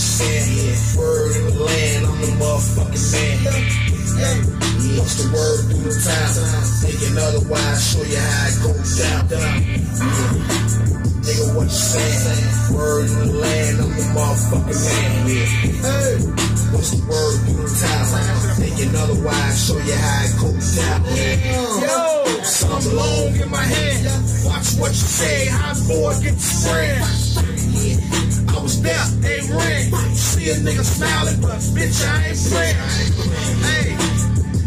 saying? Word in the land, I'm the motherfucking man. What's the word through the town? Thinking otherwise, show you how it goes down. Nigga, what you saying? Word in the land, I'm the motherfucking man. Hey, what's the word through the town? Thinking otherwise, show you how it goes down. Yo, some long in my head. Watch what you say, how boy get the spread. I was there, ain't ran. See a nigga smiling, but bitch, I ain't playing. Hey,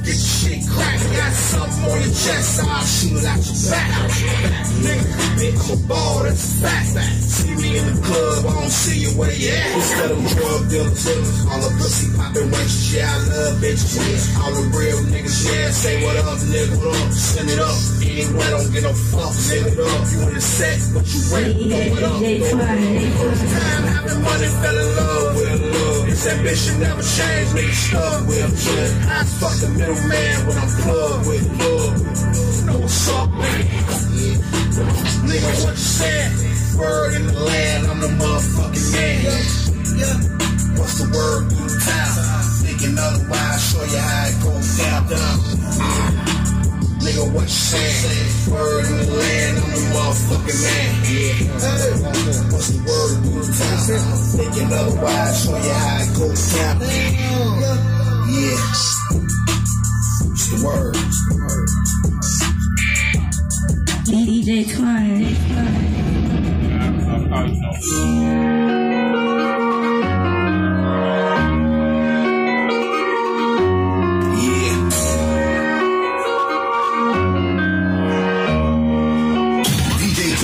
get your shit cracked. Got something on your chest, I'll shoot it out your back. Nigga, I'm a ball, that's a fact. See me in the club, I don't see you where you at. Instead of drug dealers, all the pussy popping wenches, yeah, I love bitches. All the real niggas, yeah, say what up, nigga, what up, send it up. Anyway, don't get no fuck, send it up. You in the set, but you rap, throw it up. First time having money, fell in love with love. This ambition never changed, nigga stuck with it. I fuck the middleman when I'm plugged with love. Know what's up, nigga? Nigga, what you said? Word in the land, I'm the motherfucking man. What's the word the town? Thinking otherwise, show you how it goes down. down. Nigga, what you saying? Word in the land, I'm the motherfucking man. Yeah. What's the word the town? Thinking otherwise, show you how it goes down.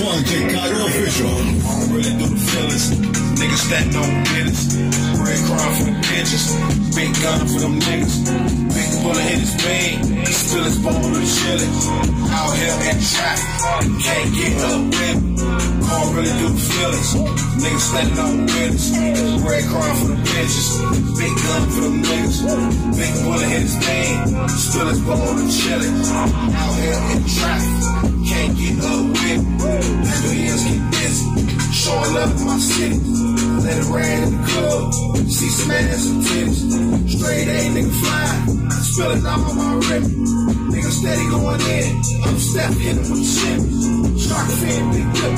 DJ Twan, Chicago official. Really do the feelings. Niggas that know business. Red crown for the bitches. Big gun for them niggas. Big bullet in his vein. Still his bone and chillin'. Out here in traffic. Can't get up with don't really do the feelings. Niggas standing on business. Red crown for the bitches. Big gun for them niggas. Big bullet in his vein. Still his bone and chillin'. Out here in traffic. Can't get up Showing up in my city. Let it rain in the club. See some ass and titties. Straight A nigga fly. Spilling on my rim. Nigga steady going in. I'm step hitting with shimmy. Shark fin, big clip.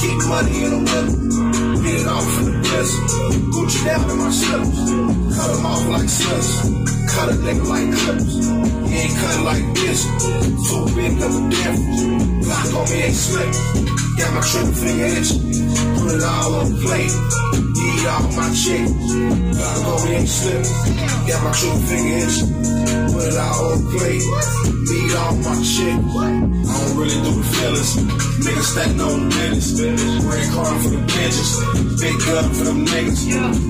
Keep money in the whip. Get it off in the blizzard. Gucci down in my slippers. Cut them off like scissors. Cut a nigga like clippers. He ain't cut like this. Too big of a difference. Block on me ain't slip. Got my trigger finger itching. Put it all on the plate. Eat all my. Block on me ain't slip. Got my trigger finger itching. Put all on plate. Eat all my chicken. I don't really do the feelings. Niggas standing on the business. Red car for the bitches. Big gun for them niggas.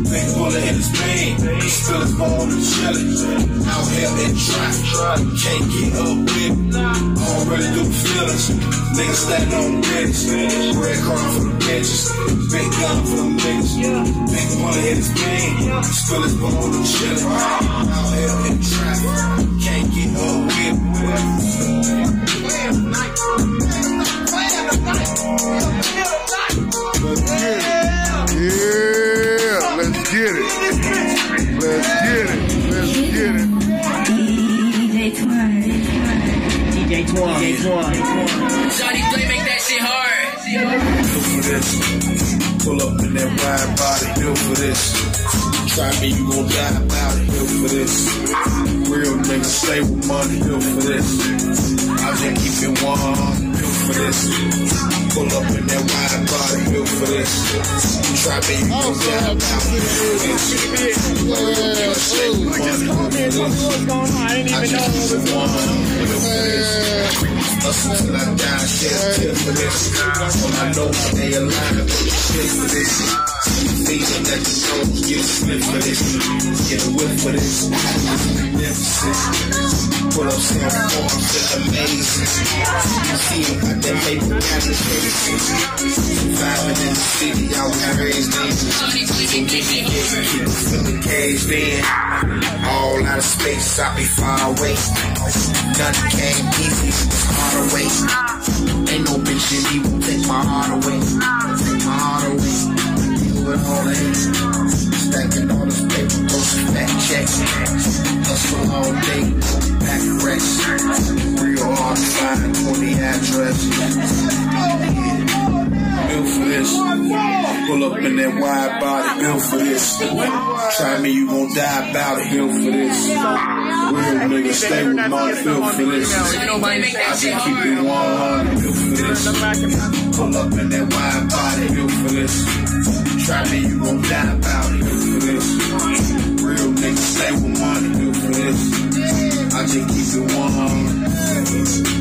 Big bullet in his vein. Still his bone and chillin'. Out here in traffic. Can't get up with. I don't really do the feelings. Niggas standing on the business. Red car for the bitches. Big gun for them niggas. Big bullet in his vein. Still his bone and chillin'. Out here in traffic. Try me, you gon' die about it, built for this. Niggas stay with money, built for this. I just keep it one, built for this. Pull up in that wide body, built for this. Try me, you about it, built for this. Real niggas stay with money, built for this. What's going on? I didn't even know what was going on. built for this. Hustle till I die, shit, for this. All I know is they alive, shit for this. Feeling that souls get a split for this. Get a whip for this. Magnificent. Pull up some forms that amazing. See them got that paper application. Surviving in the city, I was raised in. Keep me feeling caged in. All out of space, I be far away. Nothing came easy, it's hard away. Ain't no bitch in me will take my heart away. stretch. Built for this. Pull up in that wide body, built for this. Try me, you gon' die about it, built for this. Real nigga, stay with my built for this. I can keep it 100, built for this. Pull up in that wide body, built for this. Try me, you gon' die about it, built for this. Real nigga, stay with money, built for this. I just keep it 100.